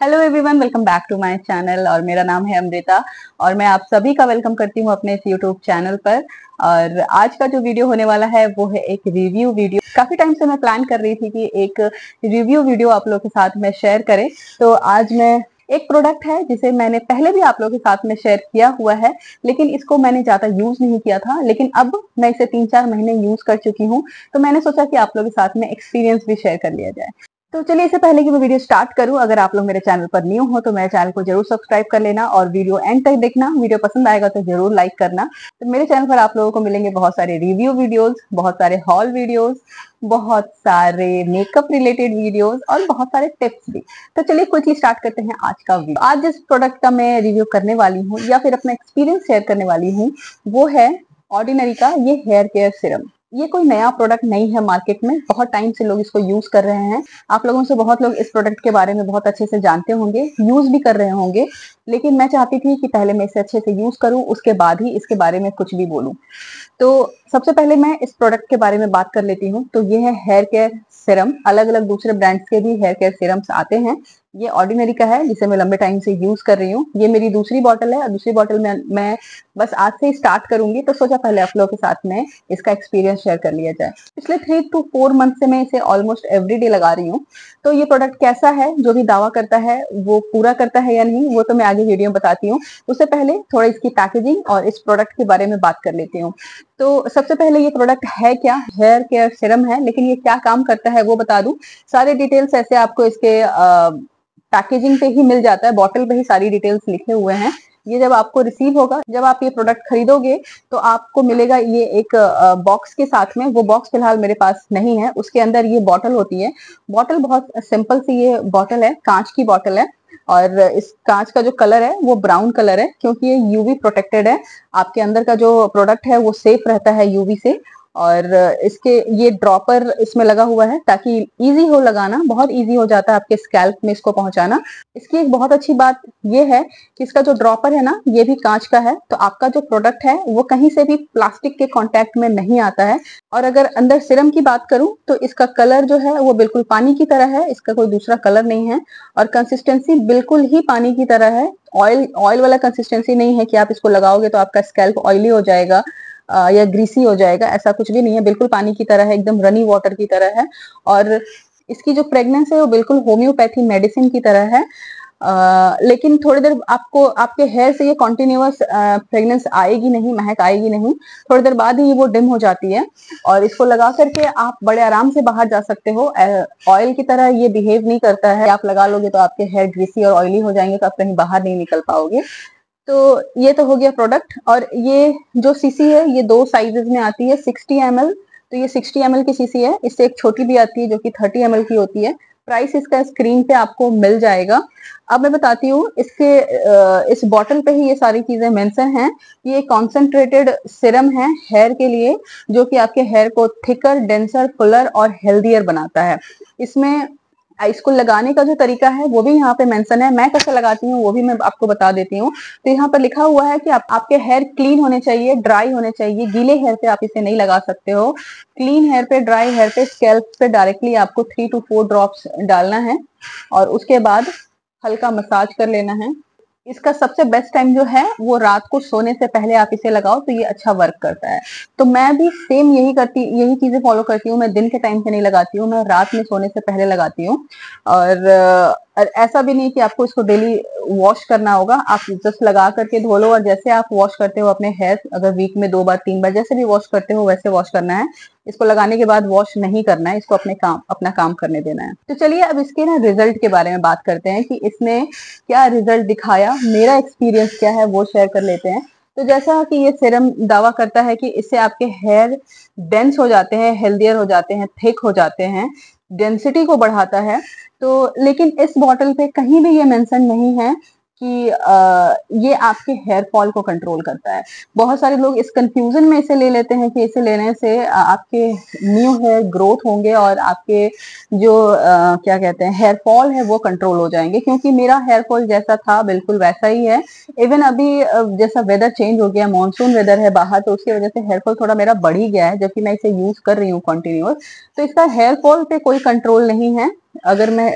Hello everyone welcome back to my channel और मेरा नाम है अमृता और मैं आप सभी का वेलकम करती हूँ अपने इस यूट्यूब चैनल पर और आज का जो वीडियो होने वाला है, वो है एक रिव्यू वीडियो काफ़ी टाइम से मैं प्लान कर रही थी कि एक रिव्यू वीडियो आप लोगों के साथ में शेयर करें। तो आज मैं एक प्रोडक्ट है जिसे मैंने पहले भी आप लोगों के साथ में शेयर किया हुआ है, लेकिन इसको मैंने ज़्यादा यूज़ नहीं किया था, लेकिन अब मैं इसे तीन चार महीने यूज़ कर चुकी हूँ। तो मैंने सोचा कि आप लोगों के साथ में एक्सपीरियंस भी शेयर कर लिया जाए। तो चलिए इससे पहले कि मैं वीडियो स्टार्ट करूँ, अगर आप लोग मेरे चैनल पर न्यू हो तो मेरे चैनल को ज़रूर सब्सक्राइब कर लेना और वीडियो एंड तक देखना। वीडियो पसंद आएगा तो ज़रूर लाइक करना। तो मेरे चैनल पर आप लोगों को मिलेंगे बहुत सारे रिव्यू वीडियोस बहुत सारे हॉल वीडियोस बहुत सारे मेकअप रिलेटेड वीडियोस और बहुत सारे टिप्स भी। तो चलिए क्विकली स्टार्ट करते हैं आज का वीडियो आज जिस प्रोडक्ट का मैं रिव्यू करने वाली हूँ या फिर अपना एक्सपीरियंस शेयर करने वाली हूँ, वो है ऑर्डिनरी का ये हेयर केयर सिरम ये कोई नया प्रोडक्ट नहीं है मार्केट में। बहुत टाइम से लोग इसको यूज़ कर रहे हैं। आप लोगों से बहुत लोग इस प्रोडक्ट के बारे में बहुत अच्छे से जानते होंगे यूज़ भी कर रहे होंगे। लेकिन मैं चाहती थी कि पहले मैं इसे अच्छे से यूज़ करूँ, उसके बाद ही इसके बारे में कुछ भी बोलूँ। तो सबसे पहले मैं इस प्रोडक्ट के बारे में बात कर लेती हूँ। तो ये है हेयर केयर सिरम अलग अलग दूसरे ब्रांड्स के भी हेयर केयर सिरम्स आते हैं। ये ऑर्डिनरी का है, जिसे मैं लंबे टाइम से यूज़ कर रही हूँ। ये मेरी दूसरी बॉटल है और दूसरी बॉटल में, मैं बस आज से ही स्टार्ट करूँगी तो सोचा पहले आप लोगों के साथ में इसका एक्सपीरियंस शेयर कर लिया जाए। पिछले थ्री टू फोर मंथ से मैं इसे ऑलमोस्ट एवरी डे लगा रही हूँ। तो ये प्रोडक्ट कैसा है, जो भी दावा करता है, वो पूरा करता है या नहीं, वो तो मैं आगे वीडियो में बताती हूँ। उससे पहले थोड़ा इसकी पैकेजिंग और इस प्रोडक्ट के बारे में बात कर लेती हूँ। तो सबसे पहले ये प्रोडक्ट है क्या? हेयर केयर सिरम है, लेकिन ये क्या काम करता है वो बता दूँ। सारे डिटेल्स ऐसे आपको इसके पैकेजिंग पे ही मिल जाता है बॉटल पे ही सारी डिटेल्स लिखे हुए हैं। ये जब आपको रिसीव होगा, जब आप ये प्रोडक्ट खरीदोगे तो आपको मिलेगा ये एक बॉक्स के साथ में। वो बॉक्स फ़िलहाल मेरे पास नहीं है। उसके अंदर ये बॉटल होती है। बॉटल बहुत सिंपल सी ये बॉटल है। कांच की बॉटल है। और इस कांच का जो कलर है, वो ब्राउन कलर है, क्योंकि ये यूवी प्रोटेक्टेड है। आपके अंदर का जो प्रोडक्ट है, वो सेफ़ रहता है यूवी से। और इसके, ये ड्रॉपर इसमें लगा हुआ है ताकि इजी हो लगाना, बहुत इजी हो जाता है आपके स्कैल्प में इसको पहुंचाना। इसकी एक बहुत अच्छी बात ये है कि इसका जो ड्रॉपर है ना, ये भी कांच का है तो आपका जो प्रोडक्ट है, वो कहीं से भी प्लास्टिक के कांटेक्ट में नहीं आता है। और अगर अंदर सिरम की बात करूँ तो इसका कलर जो है, वो बिल्कुल पानी की तरह है, इसका कोई दूसरा कलर नहीं है। और कंसिस्टेंसी बिल्कुल ही पानी की तरह है। ऑयल ऑयल वाला कंसिस्टेंसी नहीं है कि आप इसको लगाओगे तो आपका स्कैल्प ऑयली हो जाएगा। या ग्रीसी हो जाएगा ऐसा कुछ भी नहीं है। बिल्कुल पानी की तरह है एकदम रनी वाटर की तरह है। और इसकी जो प्रेगनेंस है वो बिल्कुल होम्योपैथी मेडिसिन की तरह है। आ, लेकिन थोड़ी देर आपको आपके हेयर से ये कॉन्टिन्यूस प्रेगनेंस आएगी नहीं महक आएगी नहीं। थोड़ी देर बाद ही वो डिम हो जाती है। और इसको लगा करके आप बड़े आराम से बाहर जा सकते हो। ऑयल की तरह ये बिहेव नहीं करता है। आप लगा लोगे तो आपके हेयर ग्रीसी और ऑयली हो जाएँगे तो आप कहीं बाहर नहीं निकल पाओगे। तो ये तो हो गया प्रोडक्ट और ये जो सीसी है, ये दो साइजेस में आती है 60 एम तो ये 60 एम की सीसी है। इससे एक छोटी भी आती है जो कि 30 एम की होती है। प्राइस इसका स्क्रीन पे आपको मिल जाएगा। अब मैं बताती हूँ, इसके इस बॉटल पे ही ये सारी चीज़ें मेंशन हैं। ये कॉन्सेंट्रेटेड सिरम है हेयर के लिए, जो कि आपके हेयर को थिकर डेंसर फुलर और हेल्दियर बनाता है। इसमें इसको लगाने का जो तरीका है वो भी यहाँ पे मेंशन है। मैं कैसे लगाती हूँ वो भी मैं आपको बता देती हूँ। तो यहाँ पर लिखा हुआ है कि आप, आपके हेयर क्लीन होने चाहिए ड्राई होने चाहिए। गीले हेयर पे आप इसे नहीं लगा सकते हो। क्लीन हेयर पे ड्राई हेयर पे स्केल्प पे डायरेक्टली आपको थ्री टू फोर ड्रॉप्स डालना है। और उसके बाद हल्का मसाज कर लेना है। इसका सबसे बेस्ट टाइम जो है, वो रात को सोने से पहले आप इसे लगाओ तो ये अच्छा वर्क करता है। तो मैं भी सेम यही करती, यही चीज़ें फॉलो करती हूँ। मैं दिन के टाइम पे नहीं लगाती हूँ, मैं रात में सोने से पहले लगाती हूँ। और ऐसा भी नहीं कि आपको इसको डेली वॉश करना होगा। आप जस्ट लगा करके धो लो और जैसे आप वॉश करते हो अपने हेयर अगर वीक में दो बार, तीन बार, जैसे भी वॉश करते हो, वैसे वॉश करना है। इसको लगाने के बाद वॉश नहीं करना है, इसको अपने काम, अपना काम करने देना है। तो चलिए अब इसके ना रिज़ल्ट के बारे में बात करते हैं कि इसने क्या रिज़ल्ट दिखाया, मेरा एक्सपीरियंस क्या है, वो शेयर कर लेते हैं। तो जैसा कि ये सिरम दावा करता है कि इससे आपके हेयर डेंस हो जाते हैं हेल्दियर हो जाते हैं थिक हो जाते हैं डेंसिटी को बढ़ाता है। तो लेकिन इस बॉटल पे कहीं भी ये मेंशन नहीं है कि आ, ये आपके हेयर फॉल को कंट्रोल करता है। बहुत सारे लोग इस कंफ्यूजन में इसे ले लेते हैं कि इसे लेने से आपके न्यू हेयर ग्रोथ होंगे और आपके जो आ, क्या कहते हैं हेयर फॉल है वो कंट्रोल हो जाएँगे। क्योंकि मेरा हेयर फॉल जैसा था बिल्कुल वैसा ही है। इवन अभी जैसा वेदर चेंज हो गया मानसून वेदर है बाहर तो उसकी वजह से हेयर फॉल थोड़ा मेरा बढ़ ही गया है जबकि मैं इसे यूज़ कर रही हूँ कंटिन्यूस तो इसका हेयर फॉल पे कोई कंट्रोल नहीं है। अगर मैं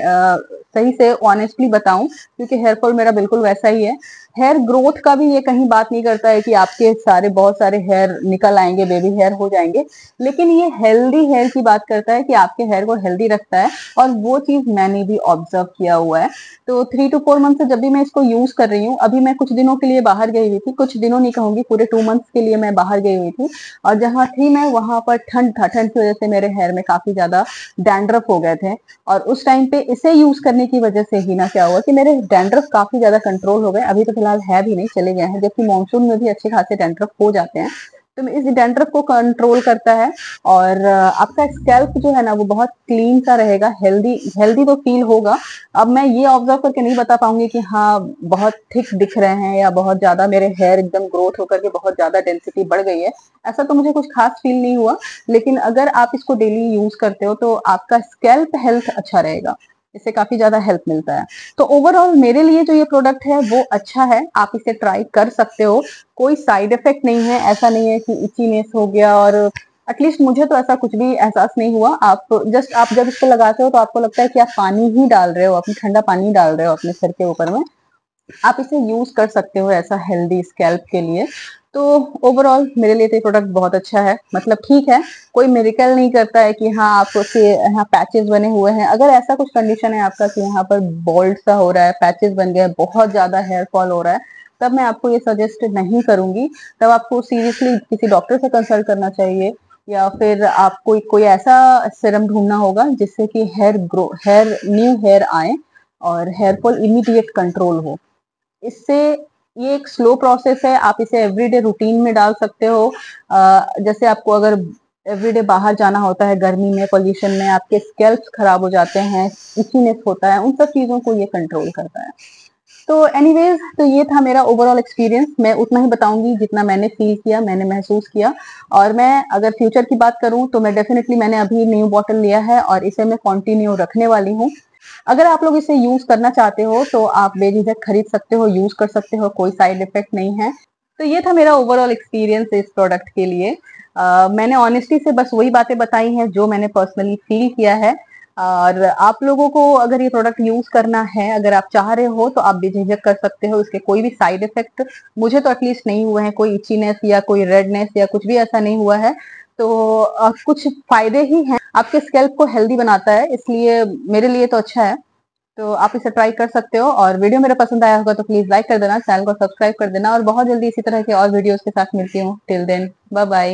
सही से ऑनेस्टली बताऊँ, क्योंकि हेयर फॉल मेरा बिल्कुल वैसा ही है। हेयर ग्रोथ का भी ये कहीं बात नहीं करता है कि आपके सारे, बहुत सारे हेयर निकल आएँगे बेबी हेयर हो जाएँगे। लेकिन ये हेल्दी हेयर की बात करता है कि आपके हेयर को हेल्दी रखता है, और वो चीज़ मैंने भी ऑब्ज़र्व किया हुआ है। तो थ्री टू फोर मंथ से जब भी मैं इसको यूज़ कर रही हूँ, अभी मैं कुछ दिनों के लिए बाहर गई हुई थी, कुछ दिनों नहीं कहूँगी, पूरे टू मंथ्स के लिए मैं बाहर गई हुई थी, और जहाँ थी मैं, वहाँ पर ठंड था, ठंड की वजह से मेरे हेयर में काफ़ी ज़्यादा डैंड्रफ हो गए थे, और उस टाइम पे इसे यूज़ करने की वजह से ही ना क्या हुआ कि मेरे डैंड्रफ काफ़ी ज़्यादा कंट्रोल हो गए। अभी तो फ़िलहाल है भी नहीं, चले गए हैं। जबकि मानसून में भी अच्छे खासे डैंड्रफ हो जाते हैं। तो इस डैंड्रफ को कंट्रोल करता है और आपका स्कैल्प जो है ना, वो बहुत क्लीन सा रहेगा हेल्दी हेल्दी तो फील होगा। अब मैं ये ऑब्ज़र्व करके नहीं बता पाऊँगी कि हाँ बहुत थिक दिख रहे हैं या बहुत ज़्यादा मेरे हेयर एकदम ग्रोथ होकर के बहुत ज़्यादा डेंसिटी बढ़ गई है। ऐसा तो मुझे कुछ खास फील नहीं हुआ। लेकिन अगर आप इसको डेली यूज़ करते हो तो आपका स्कैल्प हेल्थ अच्छा रहेगा। इससे काफ़ी ज़्यादा हेल्प मिलता है। तो ओवरऑल मेरे लिए जो ये प्रोडक्ट है, वो अच्छा है। आप इसे ट्राई कर सकते हो। कोई साइड इफ़ेक्ट नहीं है। ऐसा नहीं है कि इचीनेस हो गया और एटलीस्ट मुझे तो ऐसा कुछ भी एहसास नहीं हुआ। आप जस्ट आप जब इसको लगाते हो तो आपको लगता है कि आप पानी ही डाल रहे हो, अपनी ठंडा पानी डाल रहे हो अपने सिर के ऊपर में। आप इसे यूज़ कर सकते हो ऐसा हेल्दी स्कैल्प के लिए। तो ओवरऑल मेरे लिए तो ये प्रोडक्ट बहुत अच्छा है। मतलब ठीक है, कोई मेरिकल नहीं करता है कि हाँ आपको यहाँ पैचेस बने हुए हैं। अगर ऐसा कुछ कंडीशन है आपका कि यहाँ पर बोल्ड सा हो रहा है पैचेस बन गया है बहुत ज़्यादा हेयर फॉल हो रहा है, तब मैं आपको ये सजेस्ट नहीं करूँगी। तब आपको सीरियसली किसी डॉक्टर से कंसल्ट करना चाहिए, या फिर आपको कोई ऐसा सिरम ढूंढना होगा जिससे कि hair grow hair new hair आए और हेयर फॉल इमीडिएट कंट्रोल हो। इससे ये एक स्लो प्रोसेस है, आप इसे एवरीडे रूटीन में डाल सकते हो। जैसे आपको अगर एवरीडे बाहर जाना होता है, गर्मी में पोल्यूशन में, आपके स्केल्प खराब हो जाते हैं इचीनेस होता है, उन सब चीज़ों को ये कंट्रोल करता है। तो एनीवेज तो ये था मेरा ओवरऑल एक्सपीरियंस मैं उतना ही बताऊँगी जितना मैंने फील किया, मैंने महसूस किया। और मैं अगर फ्यूचर की बात करूँ तो मैं डेफिनेटली मैंने अभी न्यू बॉटल लिया है और इसे मैं कंटिन्यू रखने वाली हूँ। अगर आप लोग इसे यूज़ करना चाहते हो तो आप बेझिझक खरीद सकते हो यूज़ कर सकते हो कोई साइड इफ़ेक्ट नहीं है। तो ये था मेरा ओवरऑल एक्सपीरियंस इस प्रोडक्ट के लिए। uh, मैंने ऑनेस्टी से बस वही बातें बताई हैं जो मैंने पर्सनली फील किया है। और आप लोगों को अगर ये प्रोडक्ट यूज़ करना है अगर आप चाह रहे हो तो आप बेझिझक कर सकते हो इसके कोई भी साइड इफ़ेक्ट मुझे तो एटलीस्ट नहीं हुए हैं कोई इचीनेस या कोई रेडनेस या कुछ भी ऐसा नहीं हुआ है। तो आ, कुछ फ़ायदे ही हैं। आपके स्केल्प को हेल्दी बनाता है इसलिए मेरे लिए तो अच्छा है। तो आप इसे ट्राई कर सकते हो और वीडियो मेरा पसंद आया होगा तो प्लीज़ लाइक कर देना चैनल को सब्सक्राइब कर देना और बहुत जल्दी इसी तरह के और वीडियोस के साथ मिलती हूँ। Till then bye bye